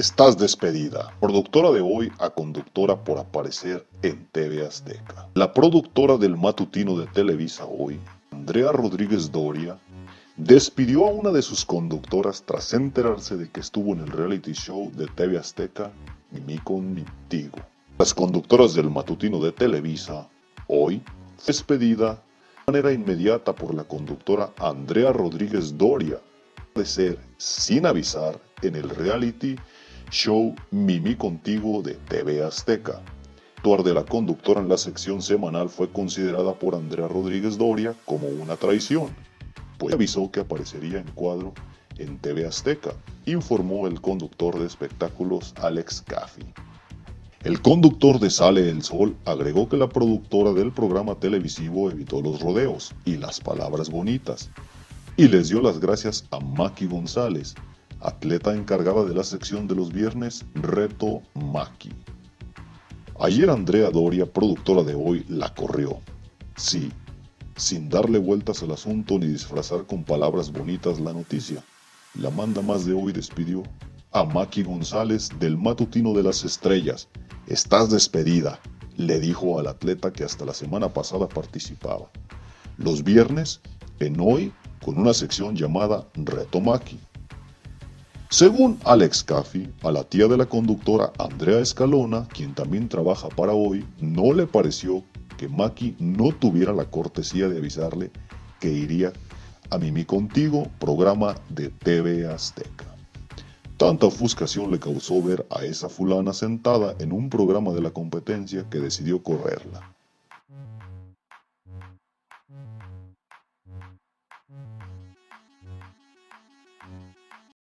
Estás despedida. Productora de hoy a conductora por aparecer en TV Azteca. La productora del matutino de Televisa hoy, Andrea Rodríguez Doria, despidió a una de sus conductoras tras enterarse de que estuvo en el reality show de TV Azteca Mimi Contigo. Las conductoras del matutino de Televisa, hoy, despedida de manera inmediata por la conductora Andrea Rodríguez Doria, de ser sin avisar en el reality show Mimi Contigo de TV Azteca. Actuar de la conductora en la sección semanal fue considerada por Andrea Rodríguez Doria como una traición, pues avisó que aparecería en cuadro en TV Azteca, informó el conductor de espectáculos Alex Caffi. El conductor de Sale el Sol agregó que la productora del programa televisivo evitó los rodeos y las palabras bonitas, y les dio las gracias a Maki González, atleta encargada de la sección de los viernes Reto Maki. Ayer Andrea Doria, productora de hoy, la corrió. Sí, sin darle vueltas al asunto ni disfrazar con palabras bonitas la noticia. La manda más de hoy despidió a Maki González del matutino de las estrellas. Estás despedida, le dijo al atleta que hasta la semana pasada participaba. Los viernes, en hoy, con una sección llamada Reto Maki. Según Alex Caffi, a la tía de la conductora Andrea Escalona, quien también trabaja para hoy, no le pareció que Maki no tuviera la cortesía de avisarle que iría a Mimi Contigo, programa de TV Azteca. Tanta ofuscación le causó ver a esa fulana sentada en un programa de la competencia que decidió correrla.